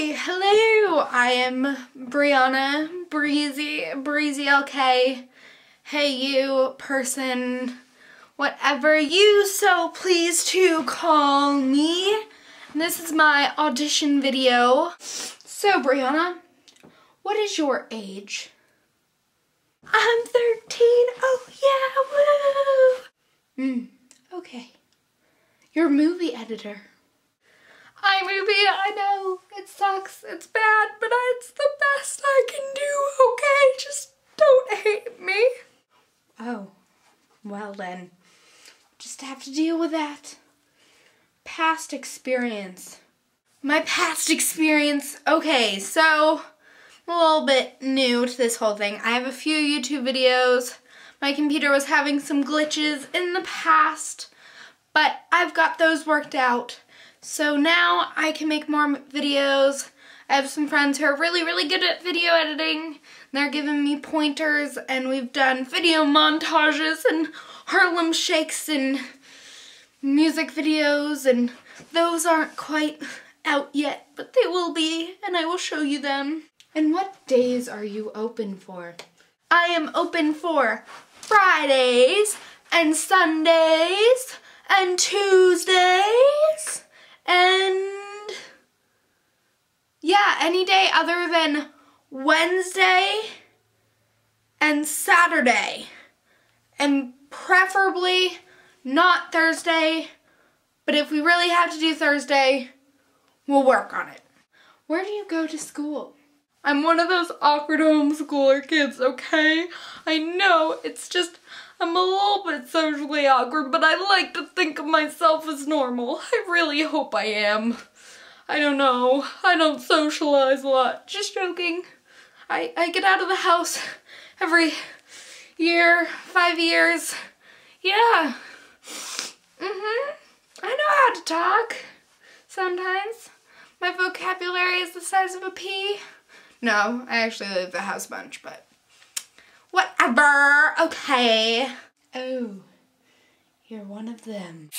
Hi, hello. I am Brianna Breezy, Breezy LK. Hey, you person, whatever you so please to call me. This is my audition video. So, Brianna, what is your age? I'm 13. Oh, yeah, woo. Hmm, okay. You're movie editor. Hi, movie, I know. It sucks. It's bad, but it's the best I can do, okay? Just don't hate me. Oh, well then. Just have to deal with that. Past experience. My past experience. Okay, so I'm a little bit new to this whole thing. I have a few YouTube videos. My computer was having some glitches in the past, but I've got those worked out. So now I can make more videos. I have some friends who are really, really good at video editing. They're giving me pointers and we've done video montages and Harlem Shakes and music videos and those aren't quite out yet, but they will be and I will show you them. And what days are you open for? I am open for Fridays and Sundays and Tuesdays and yeah, any day other than Wednesday and Saturday. And preferably not Thursday, but if we really have to do Thursday, we'll work on it. Where do you go to school? I'm one of those awkward homeschooler kids, okay? I know, it's just, I'm a little bit socially awkward, but I like to think of myself as normal. I really hope I am. I don't know. I don't socialize a lot. Just joking. I, I get out of the house every year, five years. Yeah. Mm-hmm. I know how to talk. Sometimes. My vocabulary is the size of a pea. No, I actually leave the house a bunch, but whatever. Okay. Oh, you're one of them.